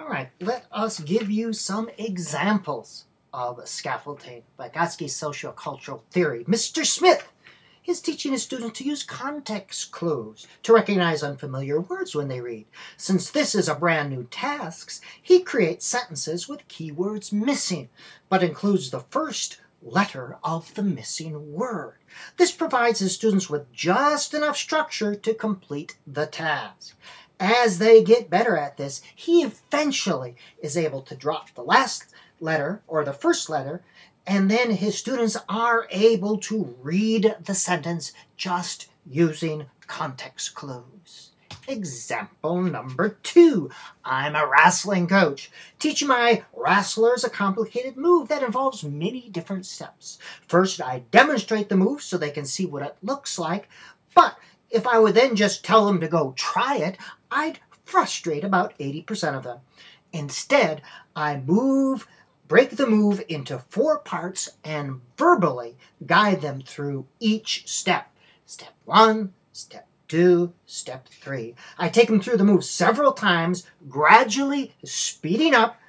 All right, let us give you some examples of scaffolding. Vygotsky's sociocultural theory. Mr. Smith is teaching his students to use context clues to recognize unfamiliar words when they read. Since this is a brand new task, he creates sentences with keywords missing, but includes the first letter of the missing word. This provides his students with just enough structure to complete the task. As they get better at this, he eventually is able to drop the last letter or the first letter, and then his students are able to read the sentence just using context clues. Example number two. I'm a wrestling coach. Teaching my wrestlers a complicated move that involves many different steps. First, I demonstrate the move so they can see what it looks like, but if I would then just tell them to go try it, I'd frustrate about 80% of them. Instead, I move break the move into four parts and verbally guide them through each step. Step one, step two, step three. I take them through the move several times, gradually speeding up,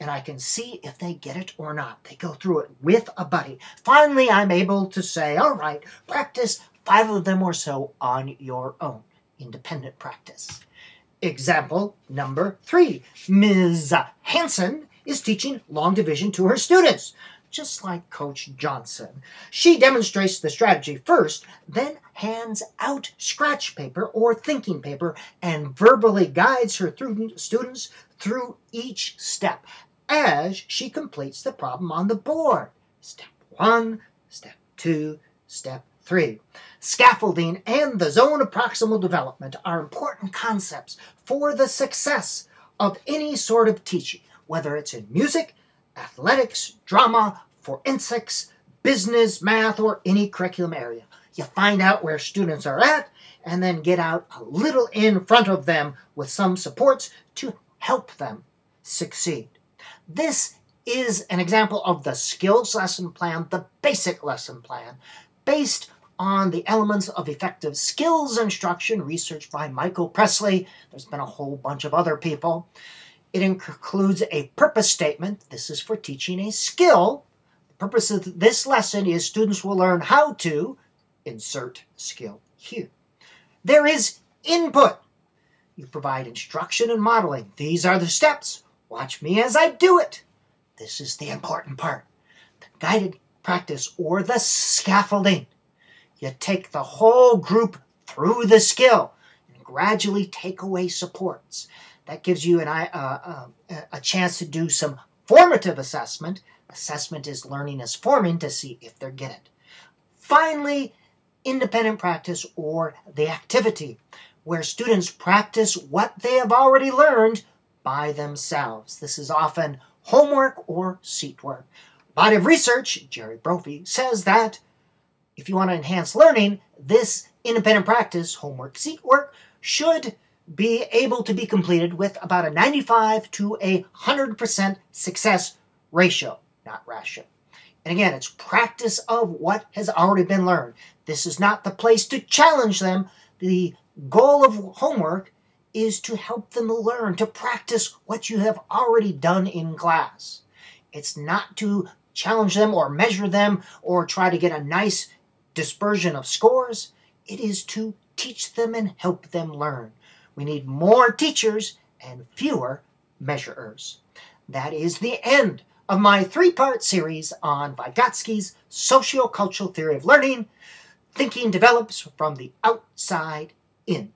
and I can see if they get it or not. They go through it with a buddy. Finally, I'm able to say, all right, practice five of them or so on your own. Independent practice. Example number three. Ms. Hanson is teaching long division to her students, just like Coach Johnson. She demonstrates the strategy first, then hands out scratch paper or thinking paper and verbally guides her students through each step as she completes the problem on the board. Step one, step two, step three. Scaffolding and the zone of proximal development are important concepts for the success of any sort of teaching whether it's in music, athletics, drama, forensics, business, math, or any curriculum area. You find out where students are at and then get out a little in front of them with some supports to help them succeed. This is an example of the skills lesson plan, the basic lesson plan, based on the elements of effective skills instruction researched by Michael Pressley. There's been a whole bunch of other people. It includes a purpose statement. This is for teaching a skill. The purpose of this lesson is students will learn how to insert skill here. There is input. You provide instruction and modeling. These are the steps. Watch me as I do it. This is the important part. The guided practice or the scaffolding. You take the whole group through the skill and gradually take away supports. That gives you an, uh, uh, a chance to do some formative assessment. Assessment is learning as forming to see if they're getting it. Finally, independent practice or the activity, where students practice what they have already learned by themselves. This is often homework or seat work. Body of research, Jere Brophy, says that if you want to enhance learning, this independent practice, homework, seat work, should be able to be completed with about a 95 to a 100% success ratio, not ratio. And again, it's practice of what has already been learned. This is not the place to challenge them. The goal of homework is to help them learn, to practice what you have already done in class. It's not to challenge them or measure them or try to get a nice dispersion of scores. It is to teach them and help them learn. We need more teachers and fewer measurers. That is the end of my three part series on Vygotsky's sociocultural theory of learning. Thinking develops from the outside in.